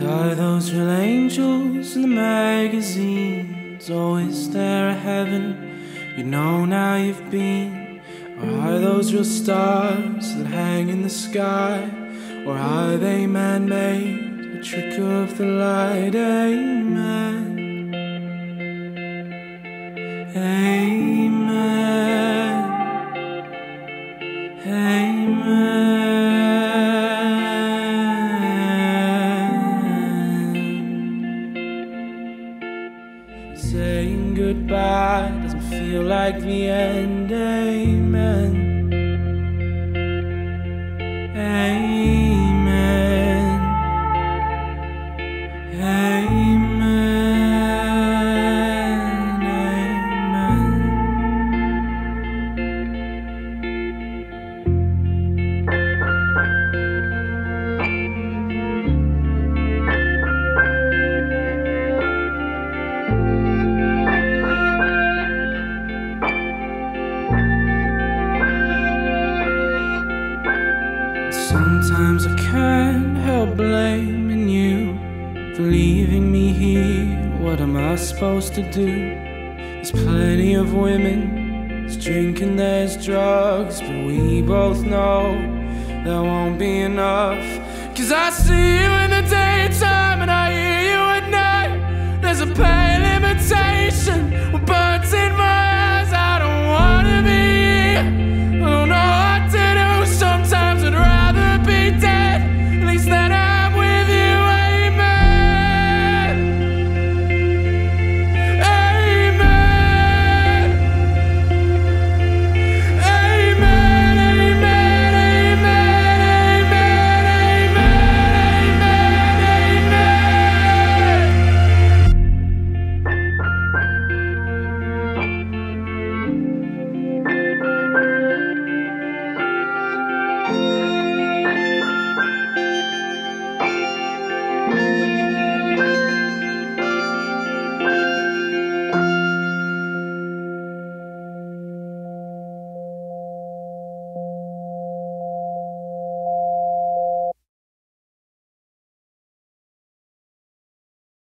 Are those real angels in the magazines? Is there a heaven you know now you've been? Or are those real stars that hang in the sky? Or are they man made? A trick of the light? Amen. Amen. Goodbye doesn't feel like the end. Amen. Amen. Amen. Sometimes I can't help blaming you for leaving me here. What am I supposed to do? There's plenty of women, there's drinking, there's drugs, but we both know that won't be enough. Cause I see you in the daytime and I